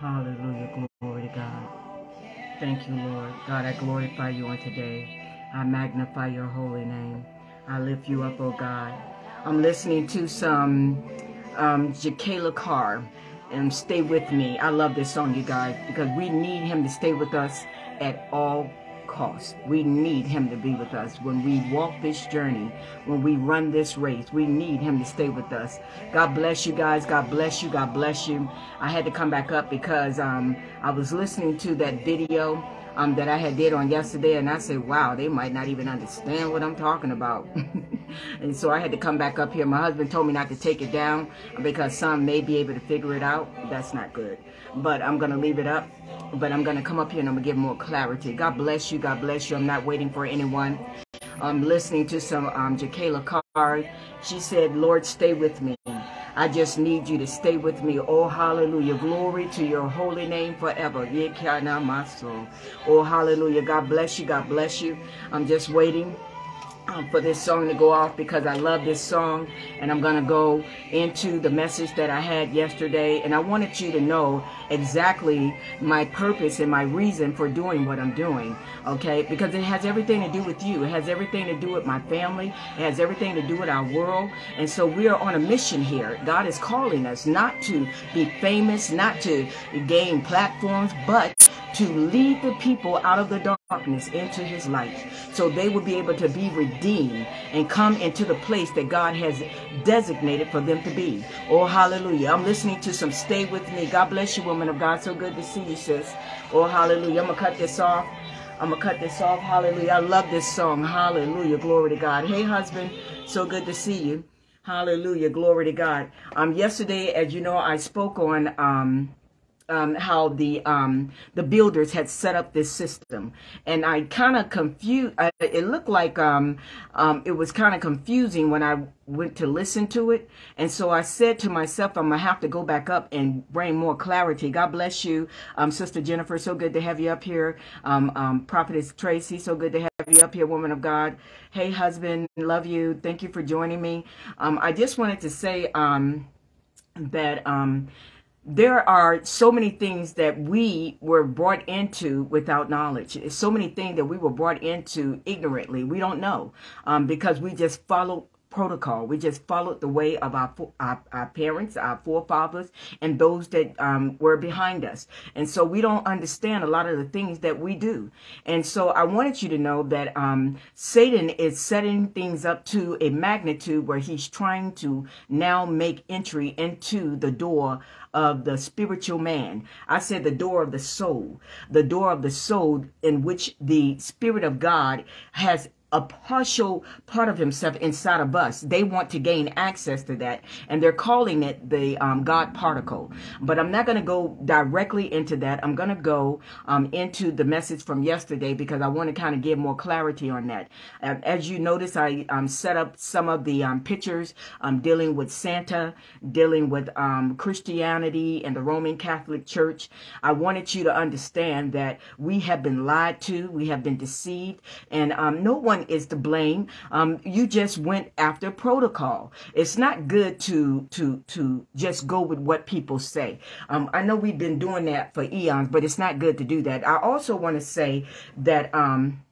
Hallelujah. Glory to God. Thank you, Lord. God, I glorify you on today. I magnify your holy name. I lift you up, oh God. I'm listening to some um, Jekalyn Carr and Stay With Me. I love this song, you guys, because we need him to stay with us at all cost. We need him to be with us when we walk this journey, when we run this race. We need him to stay with us. God bless you guys. God bless you. God bless you. I had to come back up because um, I was listening to that video um, that I had did on yesterday, and I said, wow, they might not even understand what I'm talking about. and so I had to come back up here. My husband told me not to take it down because some may be able to figure it out. That's not good. But I'm going to leave it up. But I'm going to come up here and I'm going to give more clarity. God bless you. God bless you. I'm not waiting for anyone. I'm listening to some um, Jekalyn Carr. She said, Lord, stay with me. I just need you to stay with me. Oh, hallelujah. Glory to your holy name forever. Oh, hallelujah. God bless you. God bless you. I'm just waiting um, for this song to go off because I love this song and I'm going to go into the message that I had yesterday and I wanted you to know exactly my purpose and my reason for doing what I'm doing okay? Because it has everything to do with you. It has everything to do with my family. It has everything to do with our world. And so we are on a mission here. God is calling us not to be famous not to gain platforms but to lead the people out of the darkness into his light so they will be able to be redeemed and come into the place that God has designated for them to be. Oh, hallelujah. I'm listening to some Stay With Me. God bless you, woman of God. So good to see you, sis. Oh, hallelujah. I'm going to cut this off. I'm going to cut this off. Hallelujah. I love this song. Hallelujah. Glory to God. Hey, husband. So good to see you. Hallelujah. Glory to God. Um, yesterday, as you know, I spoke on um, um, how the um, the builders had set up this system, and I kind of confused. It looked like um, um, it was kind of confusing when I went to listen to it, and so I said to myself, I'm gonna have to go back up and bring more clarity. God bless you, um, Sister Jennifer. So good to have you up here, um, Prophetess Tracy. So good to have you up here, woman of God. Hey, husband, love you. Thank you for joining me. I just wanted to say that. There are so many things that we were brought into without knowledge. So many things that we were brought into ignorantly. We don't know um, because we just followed protocol. We just followed the way of our our, our parents, our forefathers, and those that um, were behind us. And so we don't understand a lot of the things that we do. And so I wanted you to know that um, Satan is setting things up to a magnitude where he's trying to now make entry into the door of the spiritual man. I said the door of the soul, the door of the soul in which the Spirit of God has a partial part of himself inside of us. They want to gain access to that, and they're calling it the um, God particle. But I'm not going to go directly into that. I'm going to go um, into the message from yesterday because I want to kind of give more clarity on that. Uh, as you notice, I um, set up some of the um, pictures um, dealing with Santa, dealing with Christianity and the Roman Catholic Church. I wanted you to understand that we have been lied to, we have been deceived, and no one one is to blame. Um, you just went after protocol. It's not good to to to just go with what people say. Um, I know we've been doing that for eons, but it's not good to do that. I also want to say that um,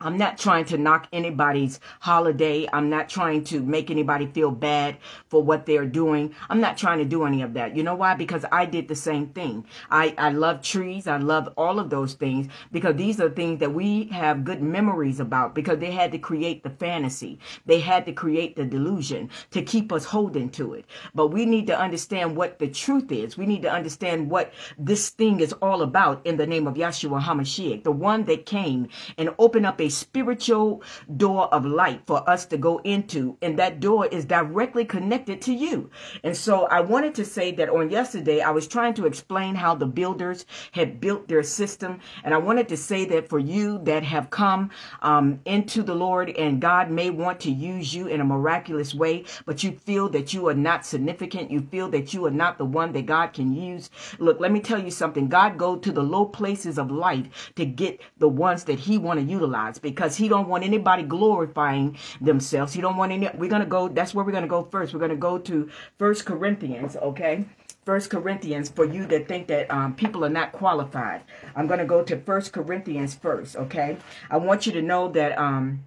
I'm not trying to knock anybody's holiday. I'm not trying to make anybody feel bad for what they're doing. I'm not trying to do any of that. You know why? Because I did the same thing. I, I love trees. I love all of those things because these are things that we have good memories about because they had to create the fantasy. They had to create the delusion to keep us holding to it. But we need to understand what the truth is. We need to understand what this thing is all about in the name of Yeshua HaMashiach, the one that came and opened up a spiritual door of light for us to go into. And that door is directly connected to you. And so I wanted to say that on yesterday, I was trying to explain how the builders had built their system. And I wanted to say that for you that have come um, into the Lord and God may want to use you in a miraculous way, but you feel that you are not significant. You feel that you are not the one that God can use. Look, let me tell you something. God go to the low places of life to get the ones that he want to utilize because he don't want anybody glorifying themselves. He don't want any, we're going to go, that's where we're going to go first. We're going to go to First Corinthians, okay? First Corinthians for you that think that um, people are not qualified. I'm going to go to First Corinthians first, okay? I want you to know that um,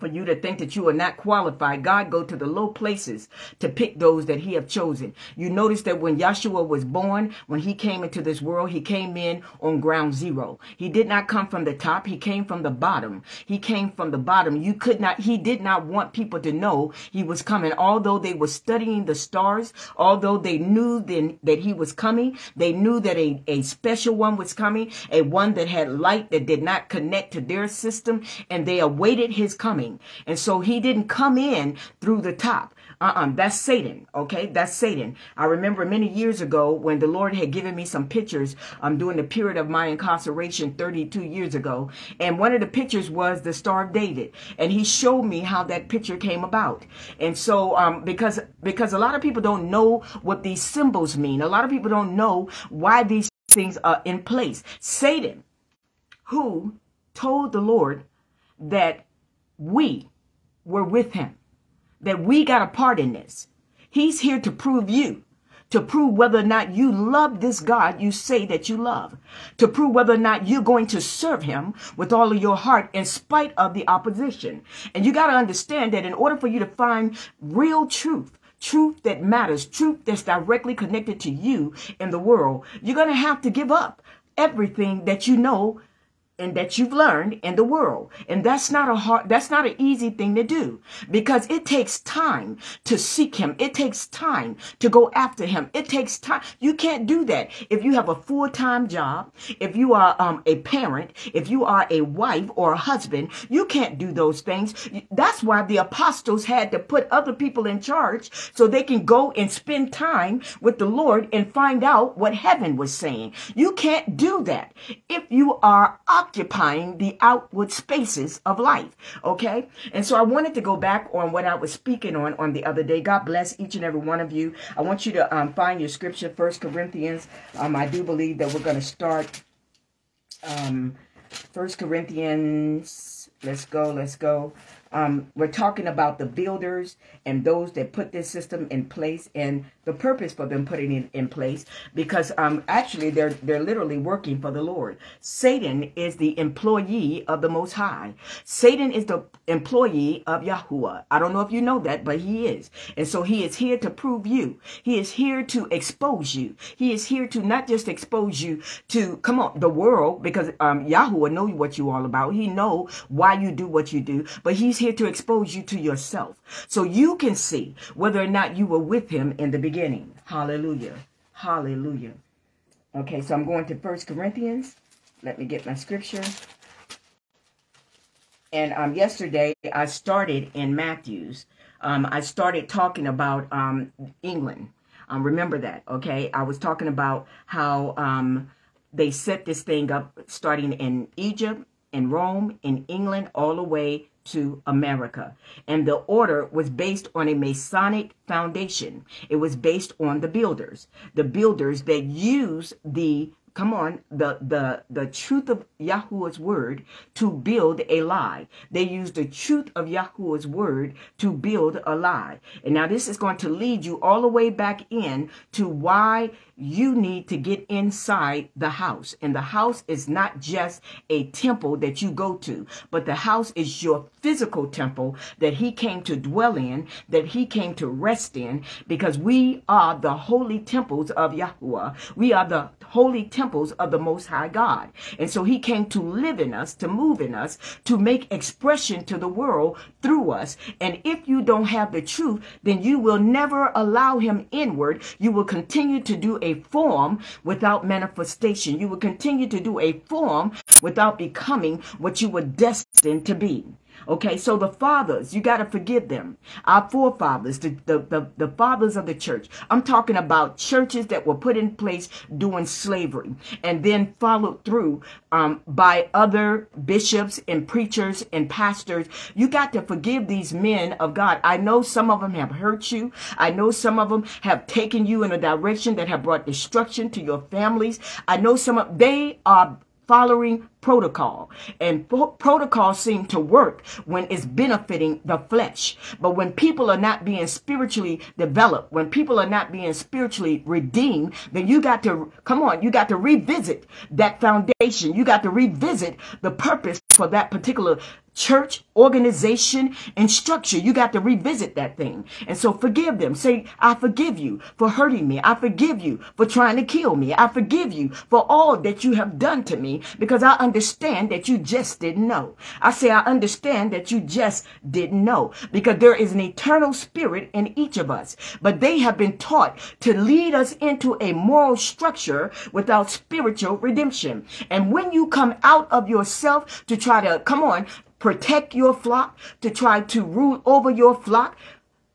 for you to think that you are not qualified. God go to the low places to pick those that he have chosen. You notice that when Yeshua was born, when he came into this world, he came in on ground zero. He did not come from the top. He came from the bottom. He came from the bottom. You could not, he did not want people to know he was coming. Although they were studying the stars, although they knew then that he was coming, they knew that a, a special one was coming, a one that had light that did not connect to their system, and they awaited his coming coming. And so he didn't come in through the top. Uh-uh, that's Satan, okay? That's Satan. I remember many years ago when the Lord had given me some pictures um, during the period of my incarceration 32 years ago. And one of the pictures was the Star of David. And he showed me how that picture came about. And so, um, because, because a lot of people don't know what these symbols mean. A lot of people don't know why these things are in place. Satan, who told the Lord that we were with him, that we got a part in this. He's here to prove you, to prove whether or not you love this God you say that you love, to prove whether or not you're going to serve him with all of your heart in spite of the opposition. And you got to understand that in order for you to find real truth, truth that matters, truth that's directly connected to you in the world, you're going to have to give up everything that you know and that you've learned in the world. And that's not a hard, that's not an easy thing to do because it takes time to seek him. It takes time to go after him. It takes time. You can't do that if you have a full-time job, if you are um, a parent, if you are a wife or a husband, you can't do those things. That's why the apostles had to put other people in charge so they can go and spend time with the Lord and find out what heaven was saying. You can't do that if you are occupying the outward spaces of life. Okay. And so I wanted to go back on what I was speaking on on the other day. God bless each and every one of you. I want you to um, find your scripture, First Corinthians. Um, I do believe that we're going to start um, First Corinthians. Let's go. Let's go. Um, we're talking about the builders and those that put this system in place and the purpose for them putting it in place because um, actually they're they're literally working for the Lord. Satan is the employee of the Most High. Satan is the employee of Yahuwah. I don't know if you know that, but he is. And so he is here to prove you. He is here to expose you. He is here to not just expose you to, come on, the world, because um, Yahuwah knows what you all about. He know why you do what you do, but he's here to expose you to yourself. So you can see whether or not you were with him in the beginning. Hallelujah. Hallelujah. Okay, so I'm going to First Corinthians. Let me get my scripture. And um, yesterday I started in Matthew's. Um, I started talking about um, England. Um, remember that, okay? I was talking about how um, they set this thing up starting in Egypt, in Rome, in England, all the way to America. And the order was based on a Masonic foundation. It was based on the builders, the builders that use the come on, the, the, the truth of Yahuwah's word to build a lie. They use the truth of Yahuwah's word to build a lie. And now this is going to lead you all the way back in to why you need to get inside the house. And the house is not just a temple that you go to, but the house is your physical temple that he came to dwell in, that he came to rest in, because we are the holy temples of Yahuwah. We are the holy temples of the Most High God. And so he came to live in us, to move in us, to make expression to the world through us. And if you don't have the truth, then you will never allow him inward. You will continue to do a form without manifestation. You will continue to do a form without becoming what you were destined to be. Okay, so the fathers, you got to forgive them. Our forefathers, the, the, the, the, fathers of the church. I'm talking about churches that were put in place during slavery and then followed through um, by other bishops and preachers and pastors. You got to forgive these men of God. I know some of them have hurt you. I know some of them have taken you in a direction that have brought destruction to your families. I know some of they are following protocol. And protocol seem to work when it's benefiting the flesh. But when people are not being spiritually developed, when people are not being spiritually redeemed, then you got to, come on, you got to revisit that foundation. You got to revisit the purpose for that particular church organization and structure. You got to revisit that thing. And so forgive them. Say, I forgive you for hurting me. I forgive you for trying to kill me. I forgive you for all that you have done to me because I understand that you just didn't know. I say, I understand that you just didn't know because there is an eternal spirit in each of us, but they have been taught to lead us into a moral structure without spiritual redemption. And when you come out of yourself to try to, come on, protect your flock, to try to rule over your flock.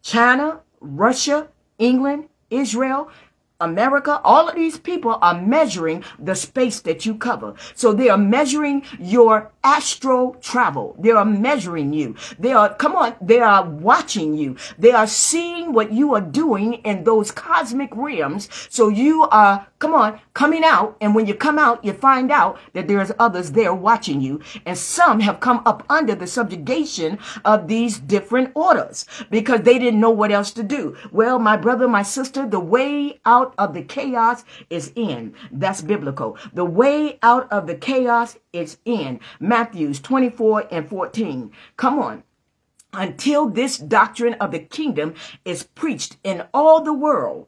China, Russia, England, Israel, America, all of these people are measuring the space that you cover. So they are measuring your astral travel. They are measuring you. They are, come on, they are watching you. They are seeing what you are doing in those cosmic realms. So you are, come on, coming out. And when you come out, you find out that there's others there watching you. And some have come up under the subjugation of these different orders because they didn't know what else to do. Well, my brother, my sister, the way out out of the chaos is in. That's biblical. The way out of the chaos is in. Matthews 24 and 14. Come on until this doctrine of the kingdom is preached in all the world,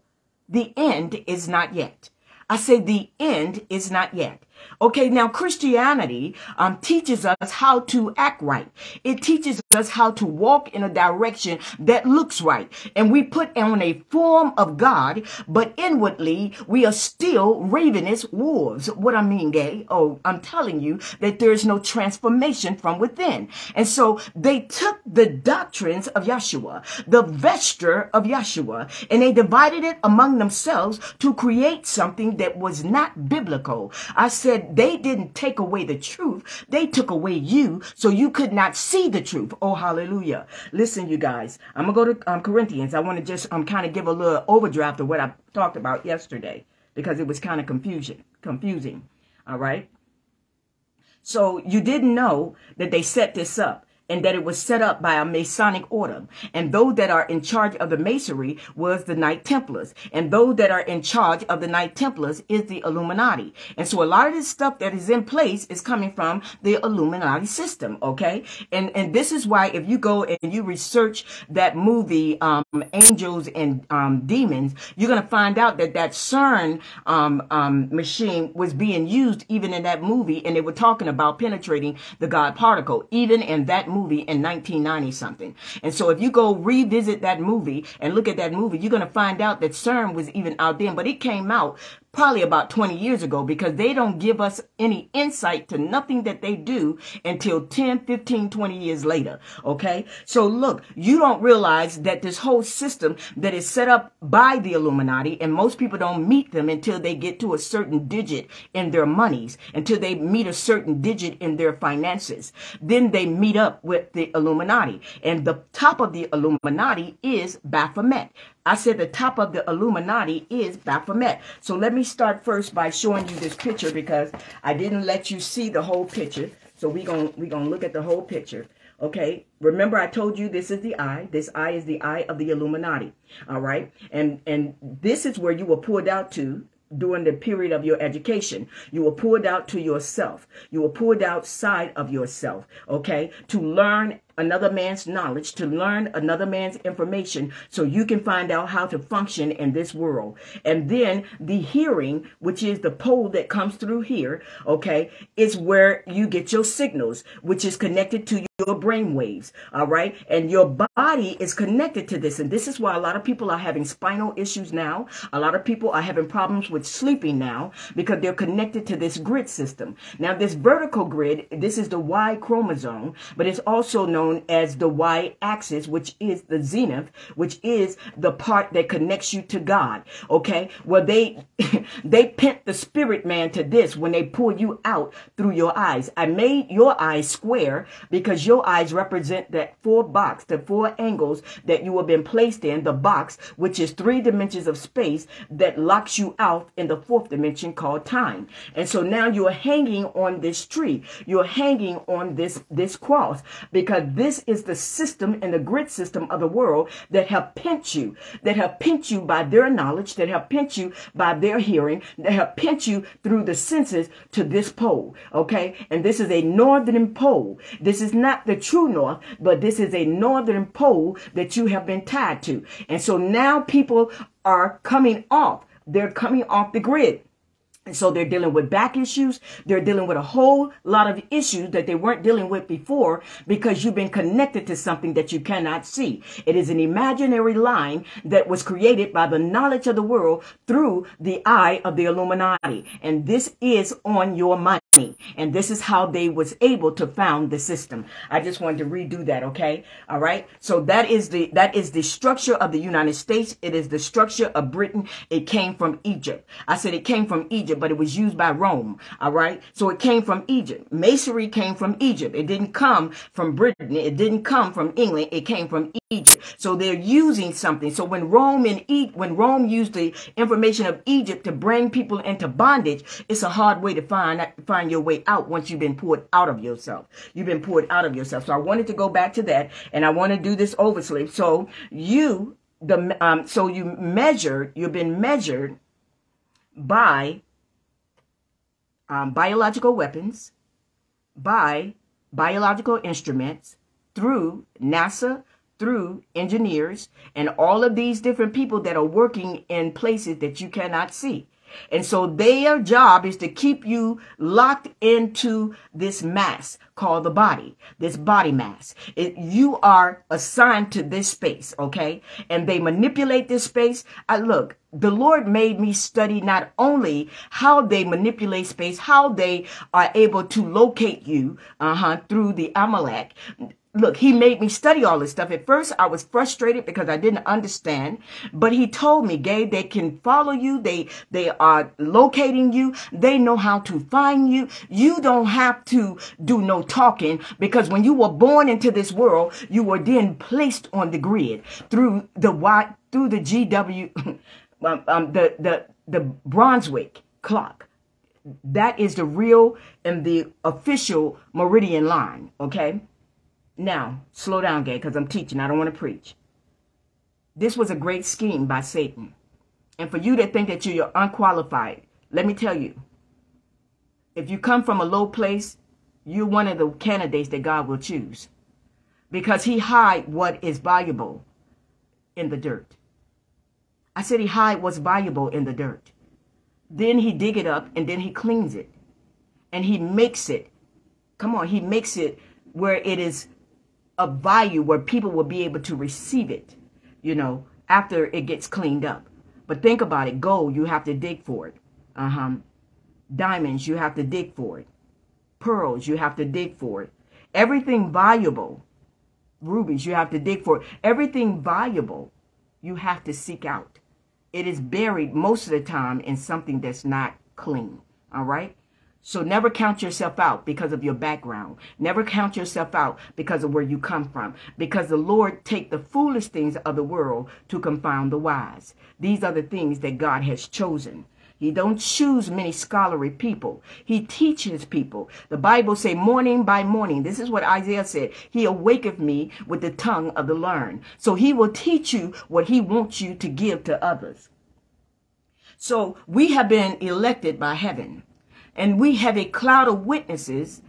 the end is not yet. I said, the end is not yet. Okay, now Christianity um, teaches us how to act right. It teaches us how to walk in a direction that looks right. And we put on a form of God, but inwardly we are still ravenous wolves. What I mean, gay? Oh, I'm telling you that there is no transformation from within. And so they took the doctrines of Yeshua, the vesture of Yeshua, and they divided it among themselves to create something that was not biblical. I said they didn't take away the truth. They took away you so you could not see the truth. Oh, hallelujah. Listen, you guys, I'm going to go to um, Corinthians. I want to just um, kind of give a little overdraft of what I talked about yesterday because it was kind of confusion, confusing. All right. So you didn't know that they set this up and that it was set up by a Masonic order. And those that are in charge of the masonry was the Knight Templars. And those that are in charge of the Knight Templars is the Illuminati. And so a lot of this stuff that is in place is coming from the Illuminati system, okay? And and this is why if you go and you research that movie, um, Angels and um, Demons, you're going to find out that that CERN um, um, machine was being used even in that movie. And they were talking about penetrating the God particle, even in that movie movie in 1990 something. And so if you go revisit that movie and look at that movie, you're going to find out that CERN was even out then, but it came out probably about 20 years ago because they don't give us any insight to nothing that they do until 10, 15, 20 years later. Okay. So look, you don't realize that this whole system that is set up by the Illuminati and most people don't meet them until they get to a certain digit in their monies, until they meet a certain digit in their finances. Then they meet up with the Illuminati and the top of the Illuminati is Baphomet. I said the top of the Illuminati is Baphomet. So let me start first by showing you this picture because I didn't let you see the whole picture. So we're going we gonna look at the whole picture. Okay, remember I told you this is the eye. This eye is the eye of the Illuminati. All right, and and this is where you were pulled out to during the period of your education. You were pulled out to yourself. You were pulled outside of yourself, okay, to learn another man's knowledge, to learn another man's information so you can find out how to function in this world. And then the hearing, which is the pole that comes through here, okay, is where you get your signals, which is connected to your brain waves, all right? And your body is connected to this. And this is why a lot of people are having spinal issues now. A lot of people are having problems with sleeping now because they're connected to this grid system. Now, this vertical grid, this is the Y chromosome, but it's also known known as the y-axis, which is the zenith, which is the part that connects you to God. Okay. Well, they, they pent the spirit man to this when they pull you out through your eyes. I made your eyes square because your eyes represent that four box, the four angles that you have been placed in, the box, which is three dimensions of space that locks you out in the fourth dimension called time. And so now you're hanging on this tree. You're hanging on this, this cross because this is the system and the grid system of the world that have pinched you, that have pinched you by their knowledge, that have pinched you by their hearing, that have pinched you through the senses to this pole. Okay. And this is a northern pole. This is not the true north, but this is a northern pole that you have been tied to. And so now people are coming off. They're coming off the grid. And so they're dealing with back issues. They're dealing with a whole lot of issues that they weren't dealing with before because you've been connected to something that you cannot see. It is an imaginary line that was created by the knowledge of the world through the eye of the Illuminati. And this is on your mind. And this is how they was able to found the system. I just wanted to redo that, okay? All right. So that is the that is the structure of the United States. It is the structure of Britain. It came from Egypt. I said it came from Egypt, but it was used by Rome. All right. So it came from Egypt. Masonry came from Egypt. It didn't come from Britain. It didn't come from England. It came from Egypt. So they're using something. So when Rome and e- when Rome used the information of Egypt to bring people into bondage, it's a hard way to find find your way out once you've been pulled out of yourself. You've been pulled out of yourself. So I wanted to go back to that, and I want to do this oversleep. So you the um so you measured. You've been measured by um, biological weapons, by biological instruments through NASA, through engineers and all of these different people that are working in places that you cannot see. And so their job is to keep you locked into this mass called the body, this body mass. It, you are assigned to this space, okay? And they manipulate this space. I look, the Lord made me study not only how they manipulate space, how they are able to locate you, uh-huh, through the Amalek, look, he made me study all this stuff. At first, I was frustrated because I didn't understand, but he told me, Gabe, they can follow you. They, they are locating you. They know how to find you. You don't have to do no talking because when you were born into this world, you were then placed on the grid through the Y, through the GW, um, the, the, the Brunswick clock. That is the real and the official meridian line. Okay. Now, slow down, gay, because I'm teaching. I don't want to preach. This was a great scheme by Satan. And for you that think that you're unqualified, let me tell you, if you come from a low place, you're one of the candidates that God will choose. Because he hide what is valuable in the dirt. I said he hide what's valuable in the dirt. Then he dig it up and then he cleans it. And he makes it. Come on, he makes it where it is of value where people will be able to receive it, you know, after it gets cleaned up. But think about it. Gold, you have to dig for it. Uh-huh. Diamonds, you have to dig for it. Pearls, you have to dig for it. Everything valuable, rubies, you have to dig for it. Everything valuable, you have to seek out. It is buried most of the time in something that's not clean. All right? So never count yourself out because of your background. Never count yourself out because of where you come from. Because the Lord take the foolish things of the world to confound the wise. These are the things that God has chosen. He don't choose many scholarly people. He teaches people. The Bible say morning by morning. This is what Isaiah said. He awaketh me with the tongue of the learned. So he will teach you what he wants you to give to others. So we have been elected by heaven. And we have a cloud of witnesses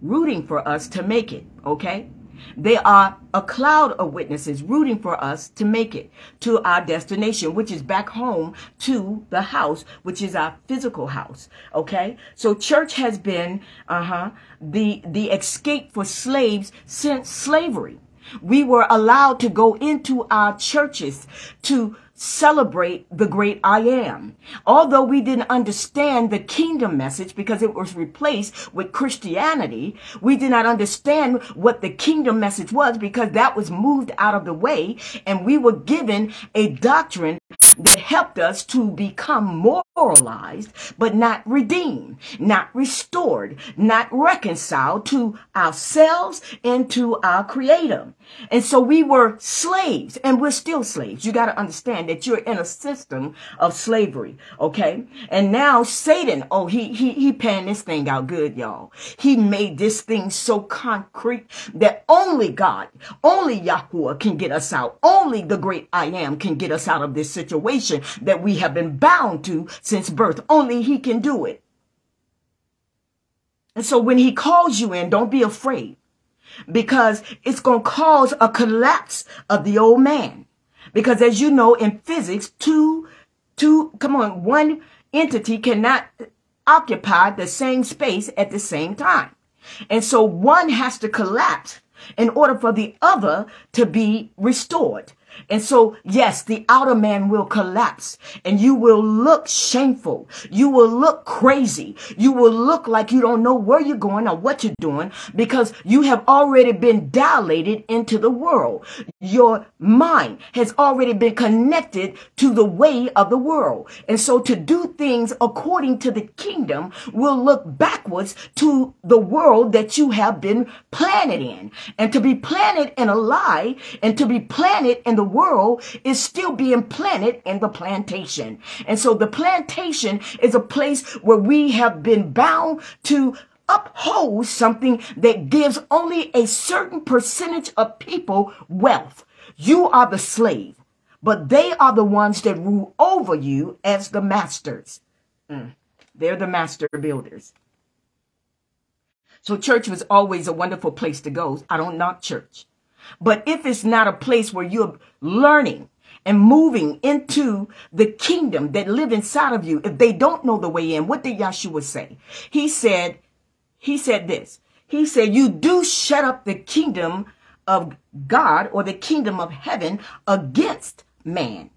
rooting for us to make it, okay? They are a cloud of witnesses rooting for us to make it to our destination, which is back home to the house, which is our physical house. Okay. So church has been, uh huh, the, the escape for slaves since slavery. We were allowed to go into our churches to celebrate the great I am. Although we didn't understand the kingdom message because it was replaced with Christianity, we did not understand what the kingdom message was because that was moved out of the way and we were given a doctrine that helped us to become moralized, but not redeemed, not restored, not reconciled to ourselves and to our creator. And so we were slaves and we're still slaves. You got to understand that you're in a system of slavery. Okay. And now Satan, oh, he, he, he panned this thing out good, y'all. He made this thing so concrete that only God, only Yahuwah can get us out. Only the great I am can get us out of this situation that we have been bound to since birth. Only he can do it. And so when he calls you in, don't be afraid because it's going to cause a collapse of the old man. Because as you know, in physics, two, two, come on, one entity cannot occupy the same space at the same time. And so one has to collapse in order for the other to be restored. And so, yes, the outer man will collapse and you will look shameful. You will look crazy. You will look like you don't know where you're going or what you're doing because you have already been dilated into the world. Your mind has already been connected to the way of the world. And so to do things according to the kingdom will look backwards to the world that you have been planted in. And to be planted in a lie and to be planted in the world is still being planted in the plantation. And so the plantation is a place where we have been bound to uphold something that gives only a certain percentage of people wealth. You are the slave, but they are the ones that rule over you as the masters. Mm. They're the master builders. So church was always a wonderful place to go. I don't knock church. But if it's not a place where you're learning and moving into the kingdom that live inside of you, if they don't know the way in, what did Yeshua say? He said, he said this. He said, you do shut up the kingdom of God or the kingdom of heaven against man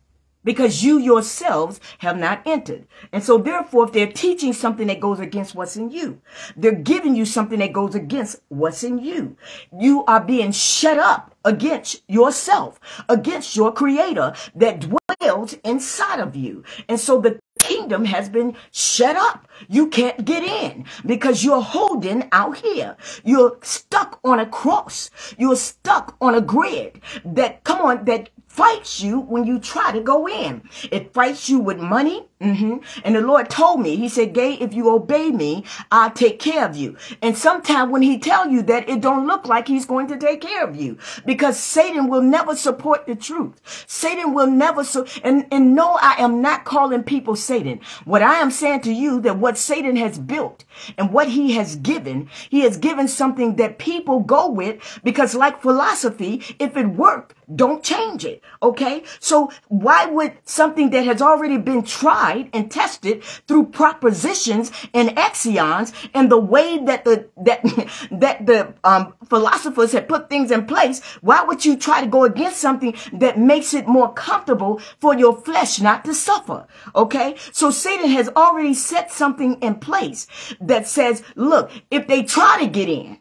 because you yourselves have not entered. And so therefore, if they're teaching something that goes against what's in you, they're giving you something that goes against what's in you. You are being shut up against yourself, against your creator that dwells inside of you. And so the kingdom has been shut up. You can't get in because you're holding out here. You're stuck on a cross. You're stuck on a grid that, come on, that fights you when you try to go in. It fights you with money. Mm-hmm. And the Lord told me, he said, Gay, if you obey me, I'll take care of you. And sometimes when he tell you that, it don't look like he's going to take care of you because Satan will never support the truth. Satan will never, so, and, and no, I am not calling people Satan. What I am saying to you that what Satan has built and what he has given, he has given something that people go with because like philosophy, if it worked, don't change it. Okay. So why would something that has already been tried and tested through propositions and axioms and the way that the, that, that the, um, philosophers had put things in place, why would you try to go against something that makes it more comfortable for your flesh not to suffer? Okay. So Satan has already set something in place that says, look, if they try to get in,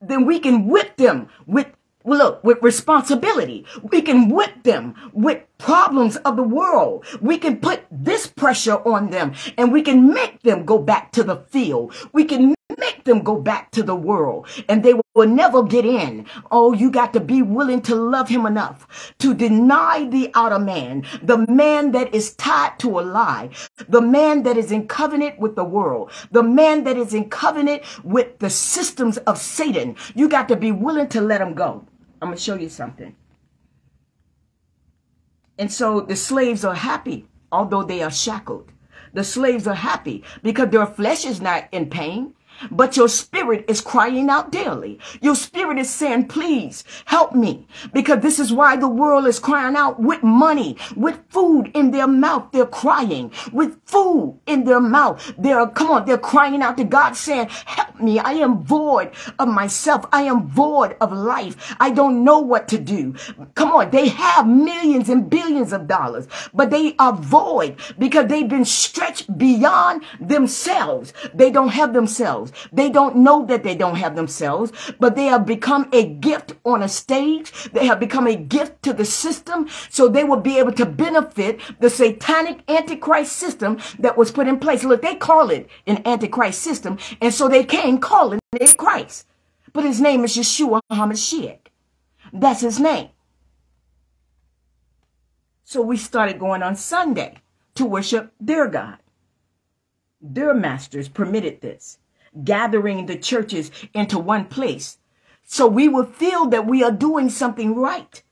then we can whip them with look, with responsibility. We can whip them with problems of the world. We can put this pressure on them and we can make them go back to the field. We can make them go back to the world and they will never get in. Oh, you got to be willing to love him enough to deny the outer man, the man that is tied to a lie, the man that is in covenant with the world, the man that is in covenant with the systems of Satan. You got to be willing to let him go. I'm going to show you something. And so the slaves are happy, although they are shackled. The slaves are happy because their flesh is not in pain. But your spirit is crying out daily. Your spirit is saying, please help me because this is why the world is crying out with money, with food in their mouth. They're crying with food in their mouth. They're, come on, they're crying out to God saying, help me. I am void of myself. I am void of life. I don't know what to do. Come on. They have millions and billions of dollars, but they are void because they've been stretched beyond themselves. They don't have themselves. They don't know that they don't have themselves, but they have become a gift on a stage. They have become a gift to the system so they will be able to benefit the satanic antichrist system that was put in place. Look, they call it an antichrist system, and so they came calling it Christ. But his name is Yeshua HaMashiach. That's his name. So we started going on Sunday to worship their God. Their masters permitted this, gathering the churches into one place. So we will feel that we are doing something right.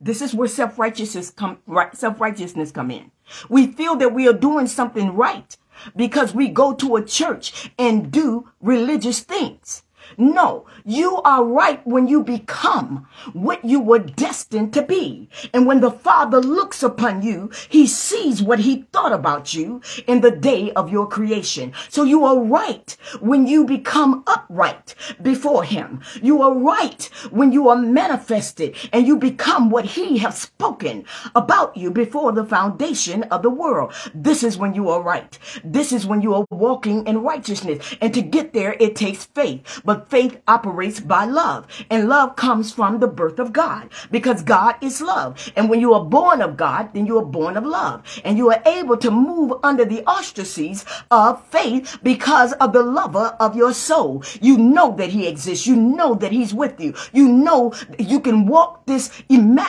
This is where self-righteousness come, self-righteousness come in. We feel that we are doing something right because we go to a church and do religious things. No, you are right when you become what you were destined to be. And when the Father looks upon you, he sees what he thought about you in the day of your creation. So you are right when you become upright before him. You are right when you are manifested and you become what he has spoken about you before the foundation of the world. This is when you are right. This is when you are walking in righteousness. And to get there, it takes faith. But faith operates by love. And love comes from the birth of God because God is love. And when you are born of God, then you are born of love. And you are able to move under the auspices of faith because of the lover of your soul. You know that he exists. You know that he's with you. You know you can walk this,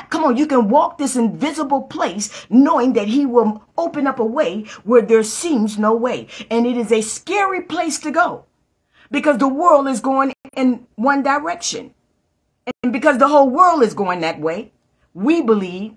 come on, you can walk this invisible place knowing that he will open up a way where there seems no way. And it is a scary place to go because the world is going in one direction. And because the whole world is going that way, we believe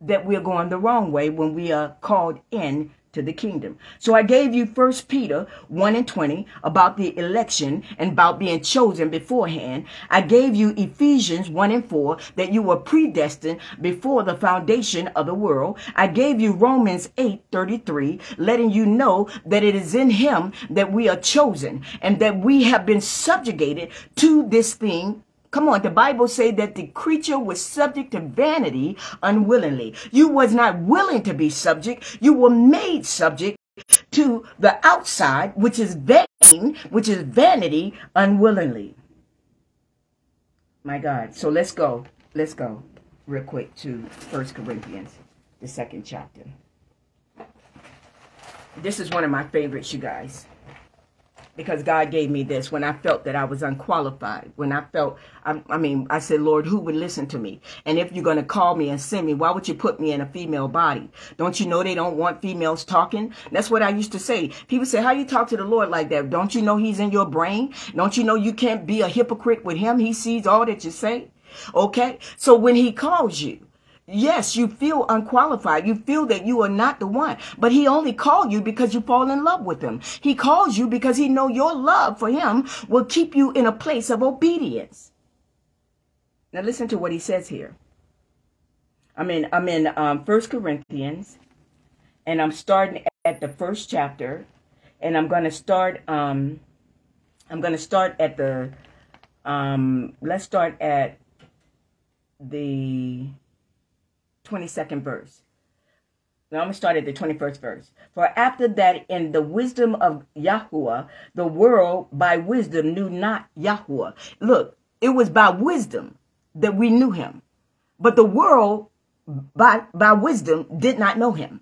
that we're going the wrong way when we are called in to the kingdom. So I gave you First Peter 1 and 20 about the election and about being chosen beforehand. I gave you Ephesians 1 and 4 that you were predestined before the foundation of the world. I gave you Romans 8 33, letting you know that it is in him that we are chosen and that we have been subjugated to this thing Come on, the Bible say that the creature was subject to vanity unwillingly. You was not willing to be subject. You were made subject to the outside, which is vain, which is vanity unwillingly. My God. So let's go. Let's go real quick to First Corinthians, the second chapter. This is one of my favorites, you guys because God gave me this when I felt that I was unqualified. When I felt, I, I, mean, I said, Lord, who would listen to me? And if you're going to call me and send me, why would you put me in a female body? Don't you know they don't want females talking? That's what I used to say. People say, how you talk to the Lord like that? Don't you know he's in your brain? Don't you know you can't be a hypocrite with him? He sees all that you say. Okay. So when he calls you, Yes, you feel unqualified. You feel that you are not the one. But he only called you because you fall in love with him. He calls you because he know your love for him will keep you in a place of obedience. Now listen to what he says here. I'm in I'm in um, First Corinthians, and I'm starting at the first chapter, and I'm going to start. Um, I'm going to start at the. Um, let's start at the 22nd verse. Now I'm going to start at the 21st verse. For after that, in the wisdom of Yahuwah, the world by wisdom knew not Yahuwah. Look, it was by wisdom that we knew him. But the world by, by wisdom did not know him.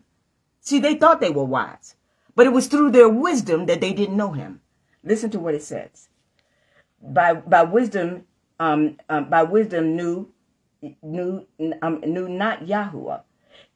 See, they thought they were wise, but it was through their wisdom that they didn't know him. Listen to what it says. By, by wisdom, um, um, by wisdom knew knew, um, knew not Yahuwah.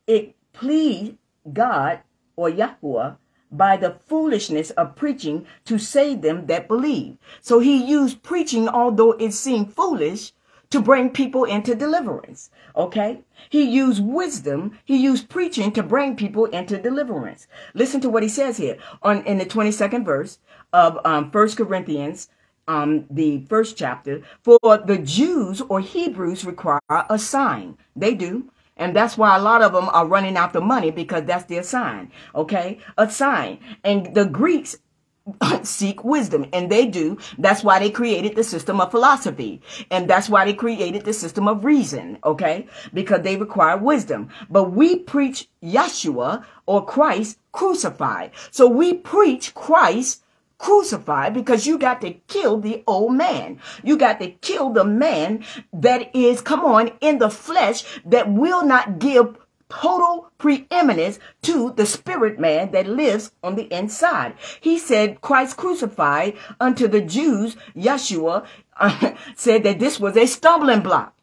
It pleased God or Yahuwah by the foolishness of preaching to save them that believe. So he used preaching, although it seemed foolish, to bring people into deliverance. Okay? He used wisdom, he used preaching to bring people into deliverance. Listen to what he says here on in the 22nd verse of um, 1 Corinthians um, the first chapter, for the Jews or Hebrews require a sign. They do. And that's why a lot of them are running out the money because that's their sign. Okay? A sign. And the Greeks seek wisdom and they do that's why they created the system of philosophy and that's why they created the system of reason okay because they require wisdom but we preach yeshua or christ crucified so we preach christ crucified because you got to kill the old man. You got to kill the man that is, come on, in the flesh that will not give total preeminence to the spirit man that lives on the inside. He said Christ crucified unto the Jews, Yeshua, uh, said that this was a stumbling block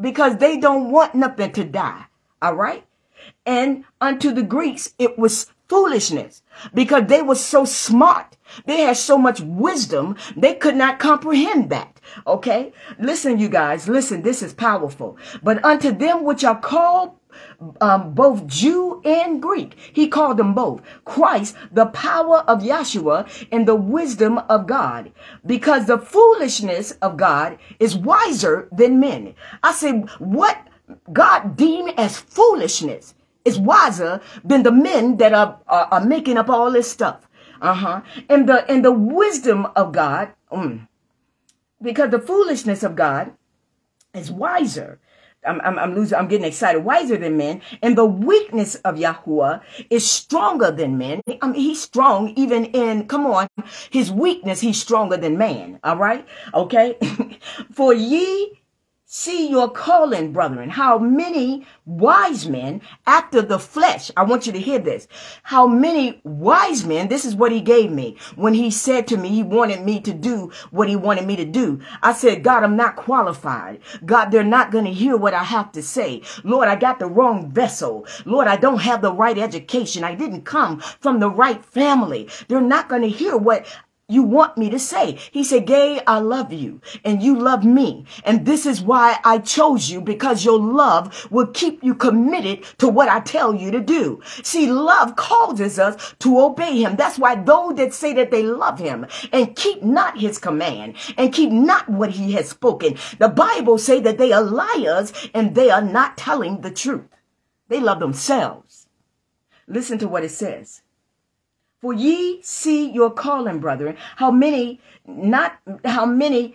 because they don't want nothing to die. All right. And unto the Greeks, it was foolishness because they were so smart. They had so much wisdom. They could not comprehend that. Okay. Listen, you guys, listen, this is powerful. But unto them which are called um, both Jew and Greek. He called them both. Christ, the power of Yeshua and the wisdom of God. Because the foolishness of God is wiser than men. I say, what God deemed as foolishness is wiser than the men that are, are, are making up all this stuff. Uh-huh. And the and the wisdom of God, mm, because the foolishness of God is wiser I'm, I'm, I'm losing, I'm getting excited, wiser than men. And the weakness of Yahuwah is stronger than men. I mean, he's strong even in, come on, his weakness, he's stronger than man. All right. Okay. For ye See your calling, brethren. How many wise men after the flesh, I want you to hear this. How many wise men, this is what he gave me when he said to me, he wanted me to do what he wanted me to do. I said, God, I'm not qualified. God, they're not going to hear what I have to say. Lord, I got the wrong vessel. Lord, I don't have the right education. I didn't come from the right family. They're not going to hear what you want me to say. He said, Gay, I love you and you love me. And this is why I chose you because your love will keep you committed to what I tell you to do. See, love causes us to obey him. That's why those that say that they love him and keep not his command and keep not what he has spoken. The Bible say that they are liars and they are not telling the truth. They love themselves. Listen to what it says. For ye see your calling, brethren, how many, not how many,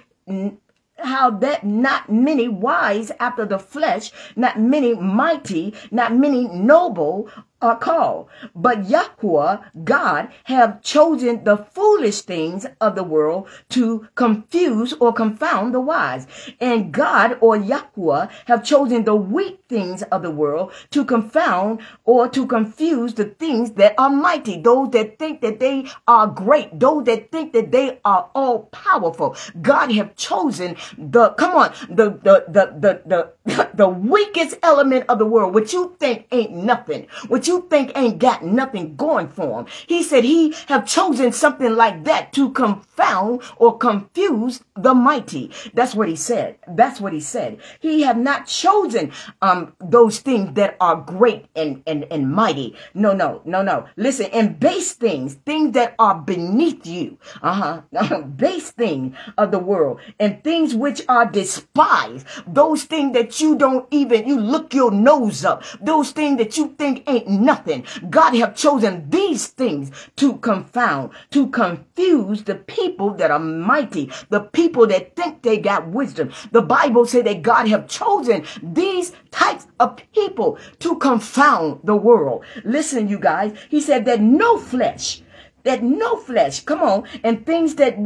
how that not many wise after the flesh, not many mighty, not many noble Uh, are called. But Yahuwah, God, have chosen the foolish things of the world to confuse or confound the wise. And God or Yahuwah have chosen the weak things of the world to confound or to confuse the things that are mighty. Those that think that they are great. Those that think that they are all powerful. God have chosen the, come on, the, the, the, the, the, the weakest element of the world, what you think ain't nothing, what you think ain't got nothing going for him. He said he have chosen something like that to confound or confuse the mighty. That's what he said. That's what he said. He have not chosen um those things that are great and and and mighty. No, no, no, no. Listen, and base things, things that are beneath you. Uh-huh. base things of the world and things which are despised. Those things that you don't even you look your nose up. Those things that you think ain't nothing. God have chosen these things to confound, to confuse the people that are mighty, the people that think they got wisdom. The Bible said that God have chosen these types of people to confound the world. Listen, you guys, he said that no flesh that no flesh, come on, and things that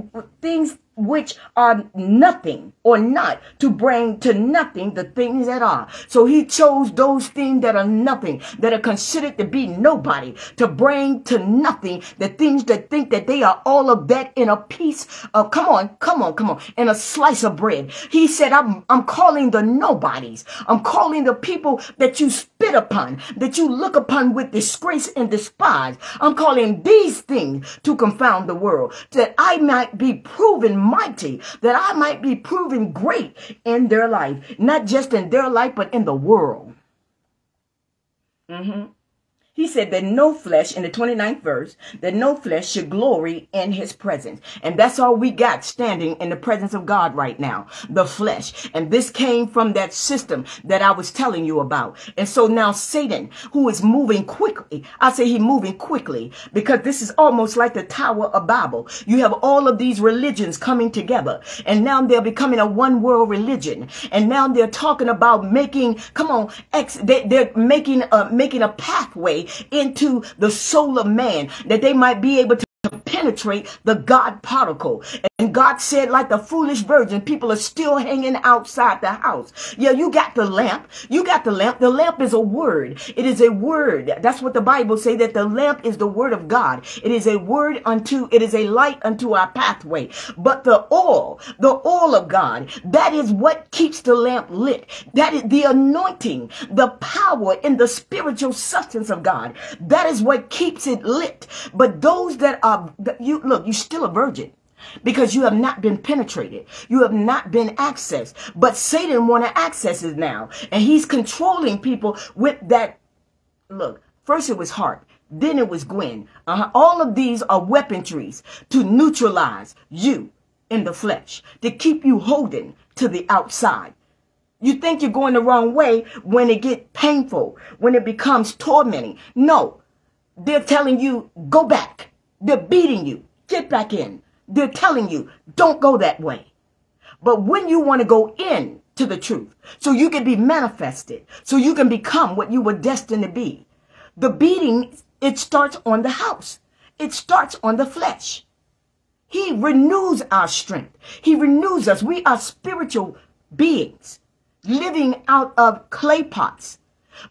things which are nothing or not to bring to nothing the things that are. So he chose those things that are nothing, that are considered to be nobody, to bring to nothing the things that think that they are all of that in a piece of, come on, come on, come on, in a slice of bread. He said, I'm, I'm calling the nobodies. I'm calling the people that you spit upon, that you look upon with disgrace and despise. I'm calling these things to confound the world, that I might be proven mighty, that I might be proven great in their life, not just in their life, but in the world. Mm-hmm. He said that no flesh, in the 29th verse, that no flesh should glory in his presence. And that's all we got standing in the presence of God right now, the flesh. And this came from that system that I was telling you about. And so now Satan, who is moving quickly, I say he moving quickly because this is almost like the Tower of Babel. You have all of these religions coming together and now they're becoming a one world religion. And now they're talking about making, come on, ex, they, they're making, uh, making a pathway into the soul of man that they might be able to penetrate the God particle. And God said, like the foolish virgin, people are still hanging outside the house. Yeah, you got the lamp. You got the lamp. The lamp is a word. It is a word. That's what the Bible say that the lamp is the word of God. It is a word unto, it is a light unto our pathway. But the oil, the oil of God, that is what keeps the lamp lit. That is the anointing, the power in the spiritual substance of God. That is what keeps it lit. But those that are you look, you're still a virgin because you have not been penetrated. You have not been accessed. But Satan want to access it now. And he's controlling people with that. Look, first it was Hart. Then it was Gwen. Uh-huh. All of these are weaponries to neutralize you in the flesh, to keep you holding to the outside. You think you're going the wrong way when it get painful, when it becomes tormenting. No, they're telling you, go back. They're beating you. Get back in. They're telling you, don't go that way. But when you want to go in to the truth, so you can be manifested, so you can become what you were destined to be, the beating, it starts on the house. It starts on the flesh. He renews our strength. He renews us. We are spiritual beings living out of clay pots.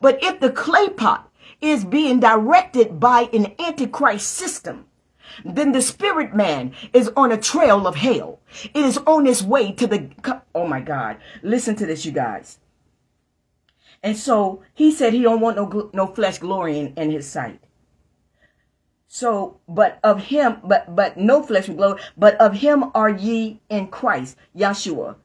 But if the clay pot is being directed by an antichrist system, then the spirit man is on a trail of hell. It is on its way to the, oh my God. Listen to this, you guys. And so he said he don't want no, no flesh glorying in his sight. So, but of him, but, but no flesh glory, but of him are ye in Christ, Yeshua,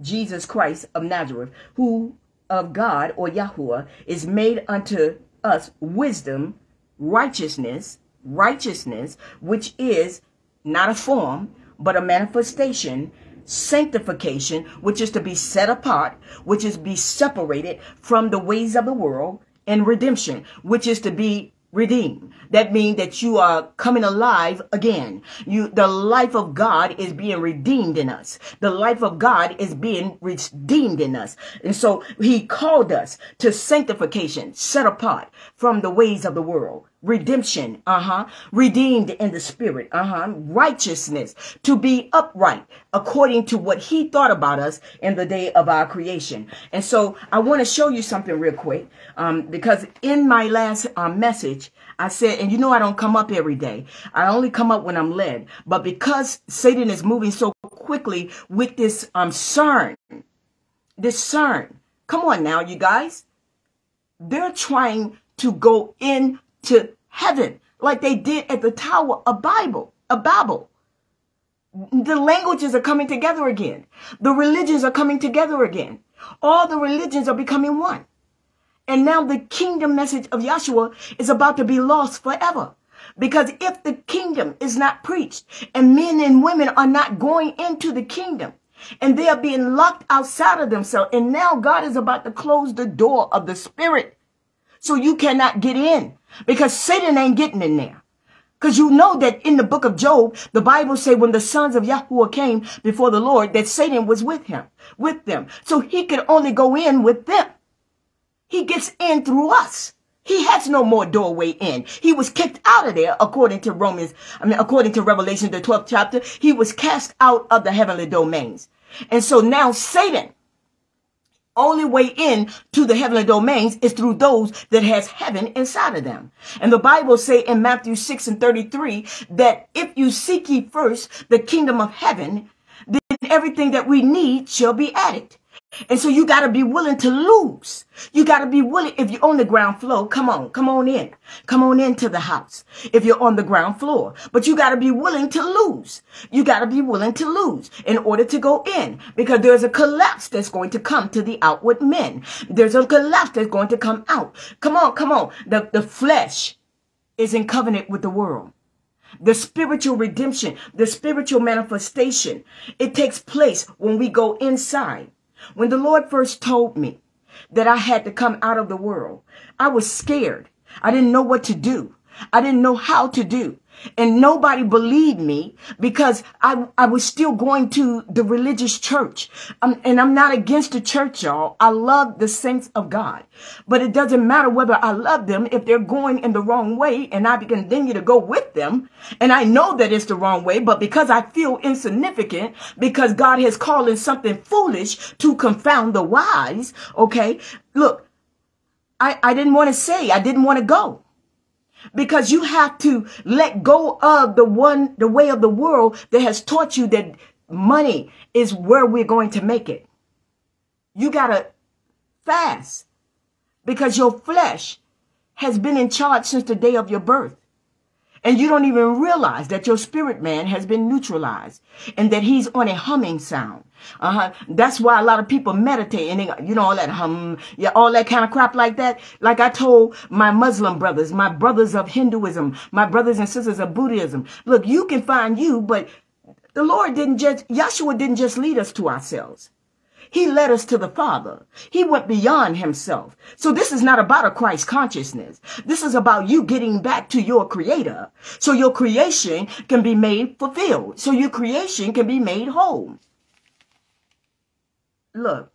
Jesus Christ of Nazareth, who of God or Yahuwah is made unto us wisdom, righteousness, righteousness, which is not a form, but a manifestation, sanctification, which is to be set apart, which is be separated from the ways of the world, and redemption, which is to be redeemed. That means that you are coming alive again. You, the life of God is being redeemed in us. The life of God is being redeemed in us. And so he called us to sanctification, set apart from the ways of the world redemption, uh-huh, redeemed in the spirit, uh-huh, righteousness, to be upright according to what he thought about us in the day of our creation. And so I want to show you something real quick, um, because in my last uh, message, I said, and you know I don't come up every day. I only come up when I'm led. But because Satan is moving so quickly with this um CERN, this CERN, come on now, you guys. They're trying to go in to heaven like they did at the Tower of Bible, of Babel. The languages are coming together again. The religions are coming together again. All the religions are becoming one. And now the kingdom message of Yeshua is about to be lost forever. Because if the kingdom is not preached and men and women are not going into the kingdom and they are being locked outside of themselves, and now God is about to close the door of the spirit so you cannot get in because Satan ain't getting in there. Because you know that in the book of Job, the Bible say when the sons of Yahuwah came before the Lord, that Satan was with him, with them. So he could only go in with them. He gets in through us. He has no more doorway in. He was kicked out of there according to Romans, I mean, according to Revelation, the 12th chapter. He was cast out of the heavenly domains. And so now Satan, only way in to the heavenly domains is through those that has heaven inside of them. And the Bible say in Matthew 6 and 33 that if you seek ye first the kingdom of heaven, then everything that we need shall be added. And so you got to be willing to lose. You got to be willing. If you're on the ground floor, come on, come on in. Come on into the house. If you're on the ground floor, but you got to be willing to lose. You got to be willing to lose in order to go in because there's a collapse that's going to come to the outward men. There's a collapse that's going to come out. Come on, come on. The, the flesh is in covenant with the world the spiritual redemption, the spiritual manifestation. It takes place when we go inside. When the Lord first told me that I had to come out of the world, I was scared. I didn't know what to do. I didn't know how to do. And nobody believed me because I, I was still going to the religious church. Um, and I'm not against the church, y'all. I love the saints of God. But it doesn't matter whether I love them if they're going in the wrong way and I continue to go with them. And I know that it's the wrong way, but because I feel insignificant, because God has called in something foolish to confound the wise, okay? Look, I, I didn't want to say, I didn't want to go because you have to let go of the one, the way of the world that has taught you that money is where we're going to make it. You got to fast because your flesh has been in charge since the day of your birth. And you don't even realize that your spirit man has been neutralized and that he's on a humming sound. Uh-huh. That's why a lot of people meditate and they, you know, all that hum, yeah, all that kind of crap like that. Like I told my Muslim brothers, my brothers of Hinduism, my brothers and sisters of Buddhism. Look, you can find you, but the Lord didn't just, Yahshua didn't just lead us to ourselves. He led us to the Father. He went beyond himself. So this is not about a Christ consciousness. This is about you getting back to your creator. So your creation can be made fulfilled. So your creation can be made whole. Look,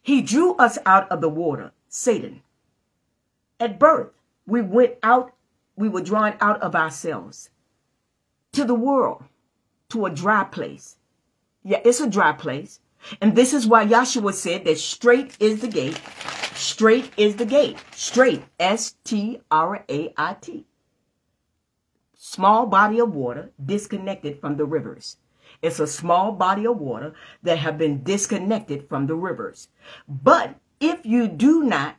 he drew us out of the water, Satan. At birth, we went out, we were drawn out of ourselves to the world, to a dry place. Yeah, it's a dry place. And this is why Yahshua said that straight is the gate. Straight is the gate. Straight. S-T-R-A-I-T. Small body of water disconnected from the rivers. It's a small body of water that have been disconnected from the rivers. But if you do not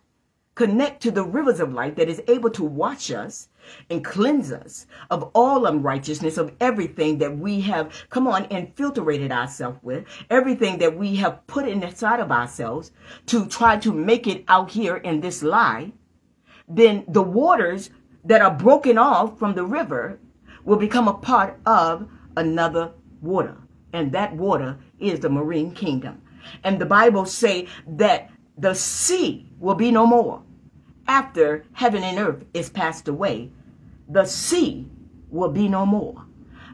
connect to the rivers of life that is able to wash us and cleanse us of all unrighteousness, of everything that we have, come on, and infiltrated ourselves with, everything that we have put inside of ourselves to try to make it out here in this lie, then the waters that are broken off from the river will become a part of another water. And that water is the marine kingdom. And the Bible say that the sea will be no more. After heaven and earth is passed away, the sea will be no more.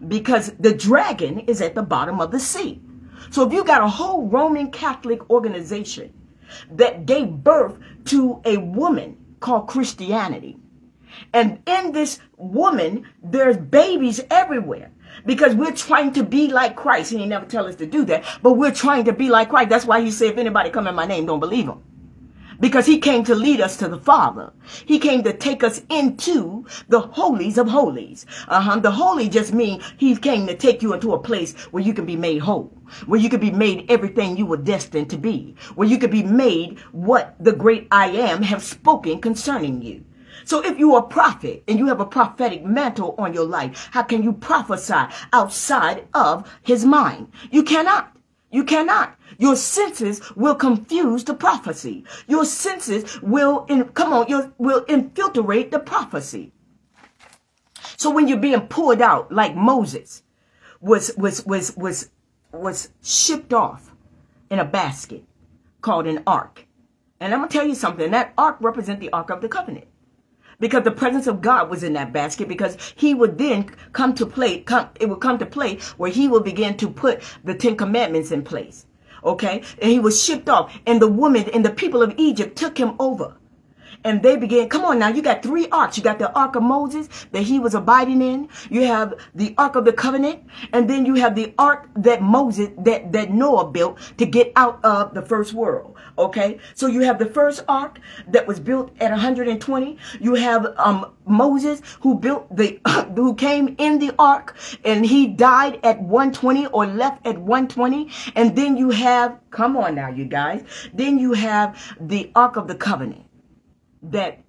Because the dragon is at the bottom of the sea. So if you got a whole Roman Catholic organization that gave birth to a woman called Christianity, and in this woman, there's babies everywhere because we're trying to be like Christ. He never tell us to do that, but we're trying to be like Christ. That's why he said, if anybody come in my name, don't believe him. Because he came to lead us to the Father. He came to take us into the holies of holies. Uh-huh. The holy just mean he came to take you into a place where you can be made whole. Where you can be made everything you were destined to be. Where you can be made what the great I am have spoken concerning you. So if you're a prophet and you have a prophetic mantle on your life, how can you prophesy outside of his mind? You cannot. You cannot. Your senses will confuse the prophecy. Your senses will, in, come on, you will infiltrate the prophecy. So when you're being pulled out, like Moses was, was, was, was, was shipped off in a basket called an ark. And I'm going to tell you something. That ark represents the ark of the covenant because the presence of God was in that basket because he would then come to play, come, it would come to play where he will begin to put the Ten Commandments in place. Okay. And he was shipped off and the woman and the people of Egypt took him over and they began. Come on now, you got three arcs. You got the ark of Moses that he was abiding in. You have the ark of the covenant, and then you have the ark that Moses that that Noah built to get out of the first world. Okay, so you have the first ark that was built at 120. You have um, Moses who built the who came in the ark and he died at 120 or left at 120. And then you have come on now, you guys. Then you have the ark of the covenant that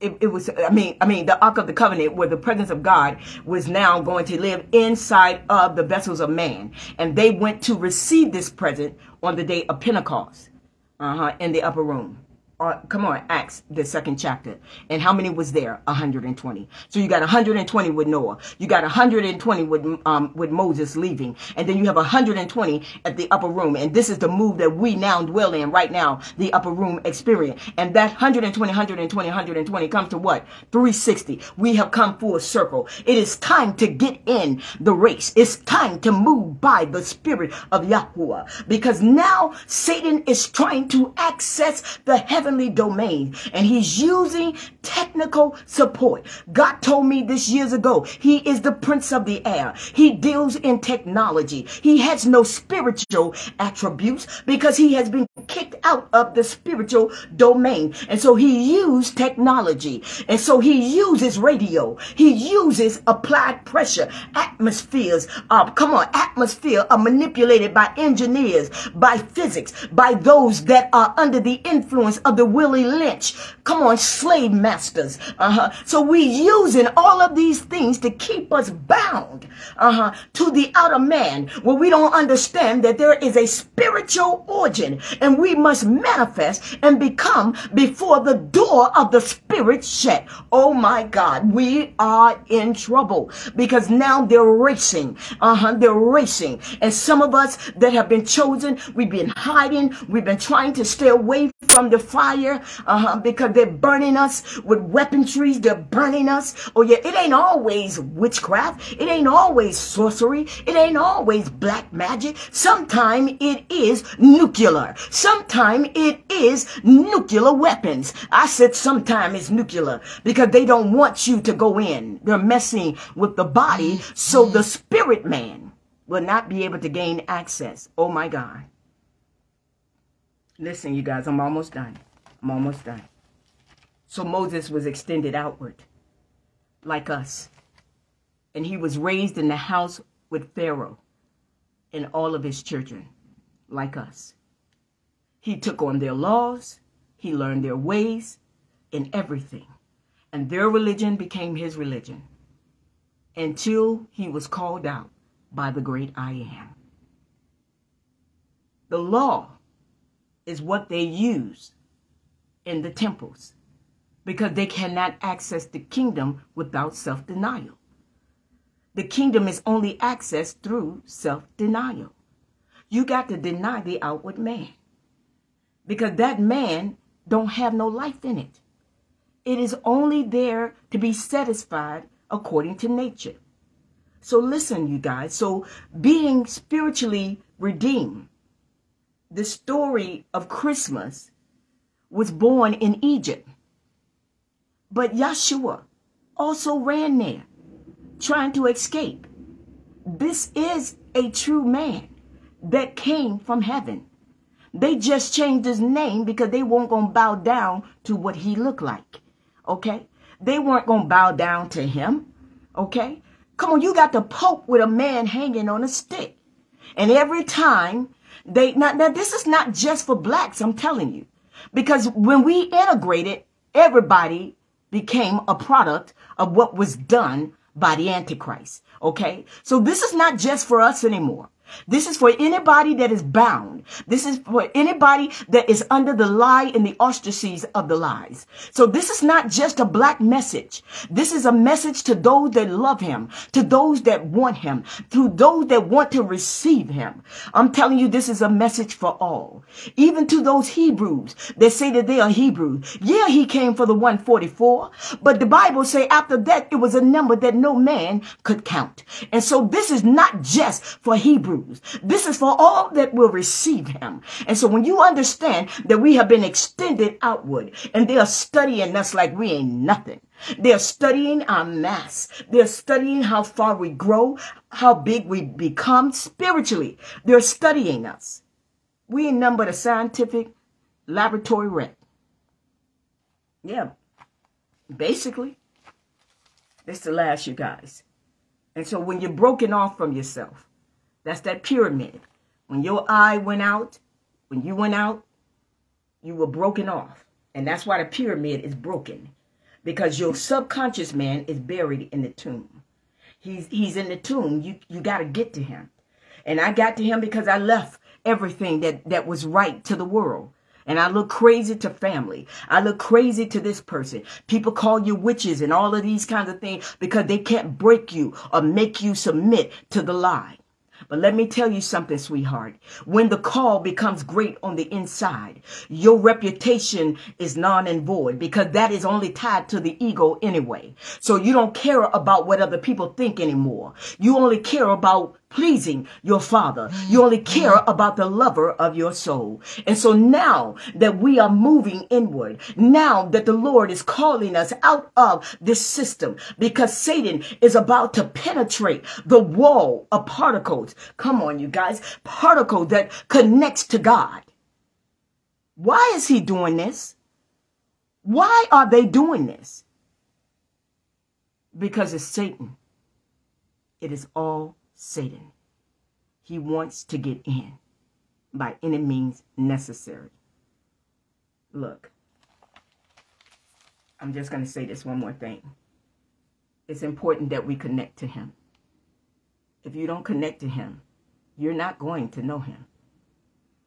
it, it, was i mean i mean the ark of the covenant where the presence of god was now going to live inside of the vessels of man. And they went to receive this present on the day of pentecost uh-huh in the upper room uh, come on, Acts, the second chapter. And how many was there? 120. So you got 120 with Noah. You got 120 with um, with Moses leaving. And then you have 120 at the upper room. And this is the move that we now dwell in right now, the upper room experience. And that 120, 120, 120 comes to what? 360. We have come full circle. It is time to get in the race. It's time to move by the spirit of Yahuwah. Because now Satan is trying to access the heaven heavenly domain and he's using technical support. God told me this years ago, he is the prince of the air. He deals in technology. He has no spiritual attributes because he has been kicked out of the spiritual domain. And so he used technology. And so he uses radio. He uses applied pressure. Atmospheres, uh, come on, atmosphere are manipulated by engineers, by physics, by those that are under the influence of the the Willie Lynch. Come on, slave masters. Uh-huh. So we using all of these things to keep us bound uh-huh, to the outer man where we don't understand that there is a spiritual origin and we must manifest and become before the door of the spirit shut. Oh my God, we are in trouble because now they're racing. Uh-huh, they're racing. And some of us that have been chosen, we've been hiding, we've been trying to stay away from the fire uh-huh, because they're burning us with weaponry. They're burning us. Oh, yeah, it ain't always witchcraft. It ain't always sorcery. It ain't always black magic. Sometimes it is nuclear. Sometimes it is nuclear weapons. I said sometimes it's nuclear because they don't want you to go in. They're messing with the body so the spirit man will not be able to gain access. Oh, my God. Listen, you guys, I'm almost done. I'm almost done. So Moses was extended outward, like us. And he was raised in the house with Pharaoh and all of his children, like us. He took on their laws, he learned their ways and everything. And their religion became his religion until he was called out by the great I am. The law is what they use in the temples because they cannot access the kingdom without self-denial. The kingdom is only accessed through self-denial. You got to deny the outward man because that man don't have no life in it. It is only there to be satisfied according to nature. So listen, you guys. So being spiritually redeemed the story of Christmas was born in Egypt. But Yeshua also ran there, trying to escape. This is a true man that came from heaven. They just changed his name because they weren't going to bow down to what he looked like. Okay? They weren't going to bow down to him. Okay? Come on, you got the Pope with a man hanging on a stick. And every time they now, now this is not just for blacks, I'm telling you. Because when we integrated, everybody became a product of what was done by the Antichrist. Okay? So this is not just for us anymore. This is for anybody that is bound. This is for anybody that is under the lie and the ostracies of the lies. So this is not just a black message. This is a message to those that love him, to those that want him, to those that want to receive him. I'm telling you, this is a message for all. Even to those Hebrews that say that they are Hebrews. Yeah, he came for the 144, but the Bible say after that, it was a number that no man could count. And so this is not just for Hebrews. This is for all that will receive him. And so when you understand that we have been extended outward and they are studying us like we ain't nothing. They're studying our mass. They're studying how far we grow, how big we become spiritually. They're studying us. We ain't nothing but a scientific laboratory rat. Yeah, basically. This the last, you guys. And so when you're broken off from yourself, that's that pyramid. When your eye went out, when you went out, you were broken off. And that's why the pyramid is broken. Because your subconscious man is buried in the tomb. He's he's in the tomb. You you gotta get to him. And I got to him because I left everything that, that was right to the world. And I look crazy to family. I look crazy to this person. People call you witches and all of these kinds of things because they can't break you or make you submit to the lie. But let me tell you something, sweetheart. When the call becomes great on the inside, your reputation is non and void because that is only tied to the ego anyway. So you don't care about what other people think anymore. You only care about pleasing your father. You only care about the lover of your soul. And so now that we are moving inward, now that the Lord is calling us out of this system because Satan is about to penetrate the wall of particles. Come on, you guys, particle that connects to God. Why is he doing this? Why are they doing this? Because it's Satan. It is all Satan. He wants to get in by any means necessary. Look, I'm just going to say this one more thing. It's important that we connect to him. If you don't connect to him, you're not going to know him.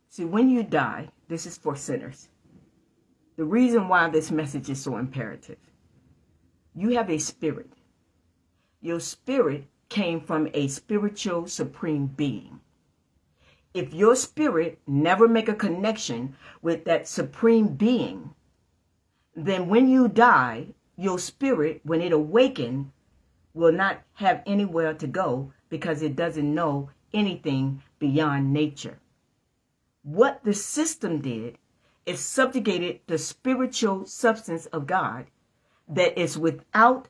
See, when you die, this is for sinners. The reason why this message is so imperative. You have a spirit. Your spirit came from a spiritual supreme being. If your spirit never make a connection with that supreme being, then when you die, your spirit, when it awaken, will not have anywhere to go because it doesn't know anything beyond nature. What the system did is subjugated the spiritual substance of God that is without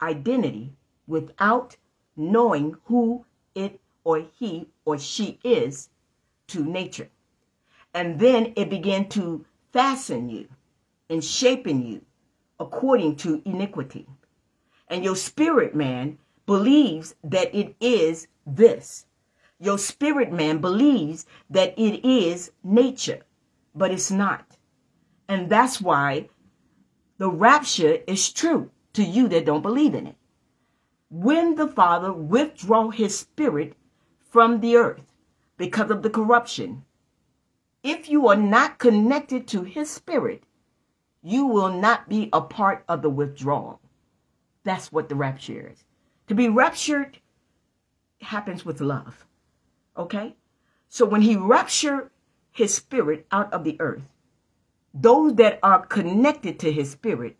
identity, without knowing who it or he or she is to nature. And then it began to fasten you and shaping you according to iniquity. And your spirit man believes that it is this. Your spirit man believes that it is nature, but it's not. And that's why the rapture is true to you that don't believe in it when the Father withdraw his spirit from the earth because of the corruption, if you are not connected to his spirit, you will not be a part of the withdrawal. That's what the rapture is. To be raptured happens with love. Okay? So when he raptured his spirit out of the earth, those that are connected to his spirit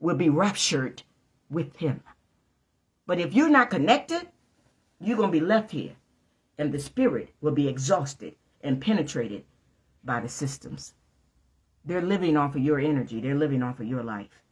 will be raptured with him. But if you're not connected, you're going to be left here. And the spirit will be exhausted and penetrated by the systems. They're living off of your energy. They're living off of your life.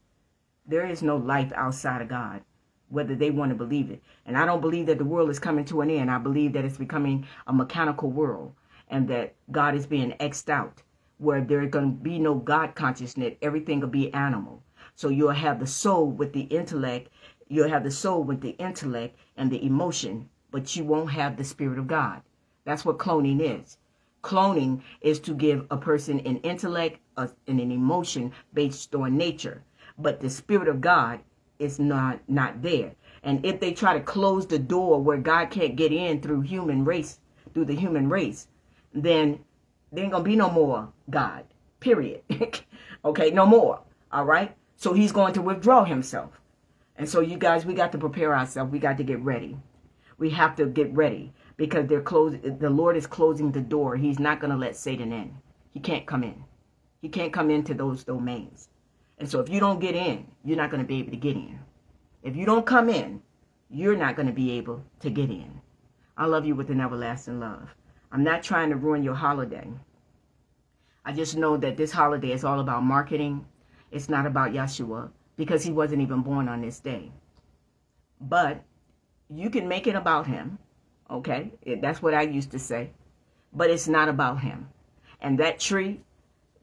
There is no life outside of God, whether they want to believe it. And I don't believe that the world is coming to an end. I believe that it's becoming a mechanical world and that God is being X'd out, where there's going to be no God consciousness. Everything will be animal. So you'll have the soul with the intellect You'll have the soul with the intellect and the emotion, but you won't have the spirit of God. That's what cloning is. Cloning is to give a person an intellect and an emotion based on nature, but the spirit of God is not not there. And if they try to close the door where God can't get in through human race, through the human race, then there ain't gonna be no more God. Period. okay, no more. All right. So he's going to withdraw himself. And so you guys, we got to prepare ourselves. We got to get ready. We have to get ready because they're closing. The Lord is closing the door. He's not going to let Satan in. He can't come in. He can't come into those domains. And so if you don't get in, you're not going to be able to get in. If you don't come in, you're not going to be able to get in. I love you with an everlasting love. I'm not trying to ruin your holiday. I just know that this holiday is all about marketing. It's not about Yeshua because he wasn't even born on this day. But you can make it about him. Okay? That's what I used to say. But it's not about him. And that tree,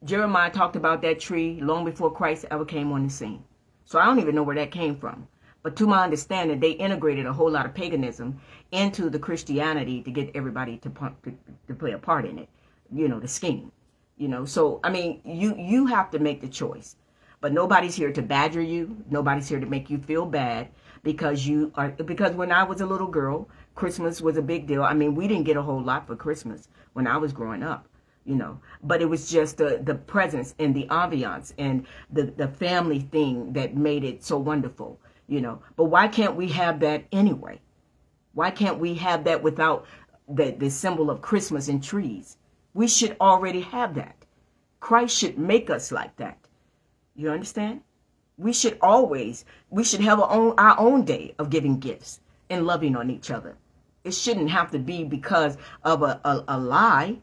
Jeremiah talked about that tree long before Christ ever came on the scene. So I don't even know where that came from. But to my understanding, they integrated a whole lot of paganism into the Christianity to get everybody to, to, to play a part in it. You know, the scheme. You know, so I mean, you you have to make the choice. But nobody's here to badger you. Nobody's here to make you feel bad because you are because when I was a little girl, Christmas was a big deal. I mean, we didn't get a whole lot for Christmas when I was growing up, you know, but it was just the the presence and the ambiance and the the family thing that made it so wonderful, you know. But why can't we have that anyway? Why can't we have that without the the symbol of Christmas and trees? We should already have that. Christ should make us like that. You understand? We should always, we should have our own, our own day of giving gifts and loving on each other. It shouldn't have to be because of a, a, a lie.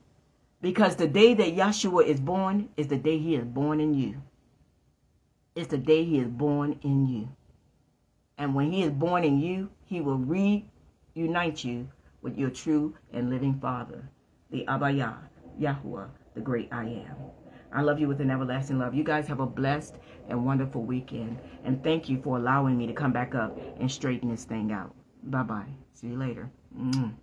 Because the day that Yeshua is born is the day he is born in you. It's the day he is born in you. And when he is born in you, he will reunite you with your true and living Father, the Abaya, Yahuwah, the great I am. I love you with an everlasting love. You guys have a blessed and wonderful weekend. And thank you for allowing me to come back up and straighten this thing out. Bye-bye. See you later. Mm.